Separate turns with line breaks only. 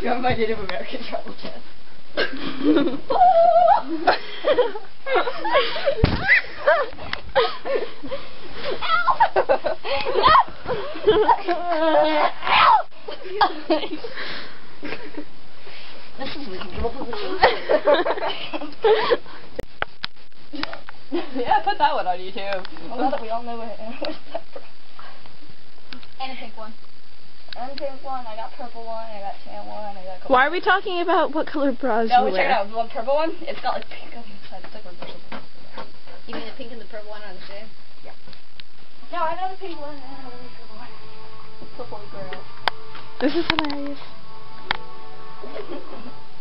you have my Native American travel chest. this is reasonable yeah, put that one on YouTube.
Well, now that we all know where it is.
And a pink one.
And pink one, I got purple one, I got tan one, I got gold
Why are we talking about what color bras
No,
you
check it
wear?
out. The one purple one, it's got like pink on the inside. It's like reversible.
You mean the pink and the purple one on the same? Yeah.
No, I got a pink one and I got a purple one. Purple girl.
This is hilarious.